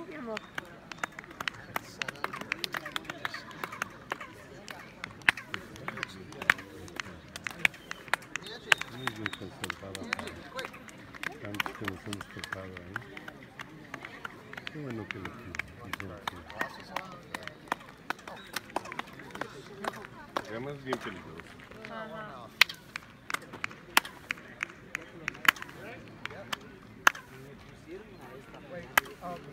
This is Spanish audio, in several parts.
luz, mi amor. Tanto que nos es bien peligroso.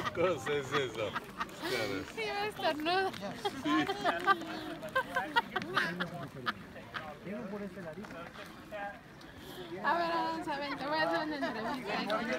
¿Qué cosa es eso? Sí, va a estar nudo. A ver, Aranza, ven, te voy a hacer una entrevista.